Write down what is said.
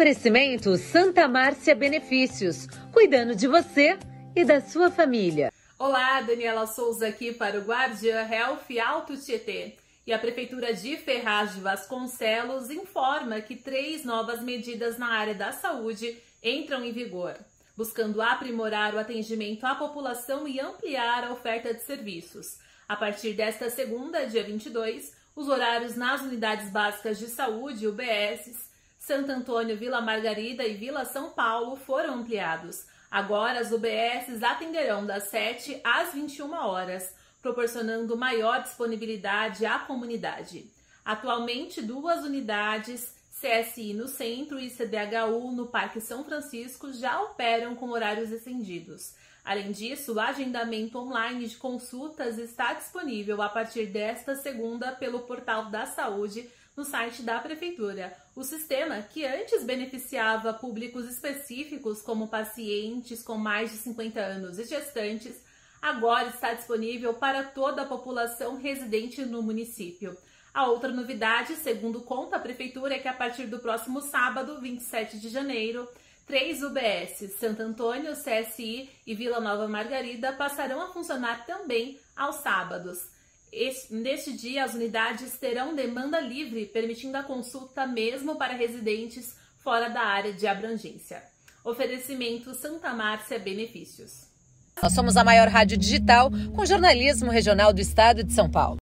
Oferecimento Santa Márcia Benefícios, cuidando de você e da sua família. Olá, Daniela Souza aqui para o Guardiã Health Alto Tietê. E a Prefeitura de Ferraz de Vasconcelos informa que três novas medidas na área da saúde entram em vigor, buscando aprimorar o atendimento à população e ampliar a oferta de serviços. A partir desta segunda, dia 22, os horários nas unidades básicas de saúde, UBSs, Santo Antônio, Vila Margarida e Vila São Paulo foram ampliados. Agora, as UBSs atenderão das 7 às 21 horas, proporcionando maior disponibilidade à comunidade. Atualmente, duas unidades CSI no centro e CDHU no Parque São Francisco já operam com horários estendidos. Além disso, o agendamento online de consultas está disponível a partir desta segunda pelo Portal da Saúde no site da Prefeitura. O sistema, que antes beneficiava públicos específicos, como pacientes com mais de 50 anos e gestantes, agora está disponível para toda a população residente no município. A outra novidade, segundo conta a Prefeitura, é que a partir do próximo sábado, 27 de janeiro, três UBS, Santo Antônio, CSI e Vila Nova Margarida, passarão a funcionar também aos sábados. Este, neste dia, as unidades terão demanda livre, permitindo a consulta mesmo para residentes fora da área de abrangência. Oferecimento Santa Márcia Benefícios. Nós somos a maior rádio digital com jornalismo regional do estado de São Paulo.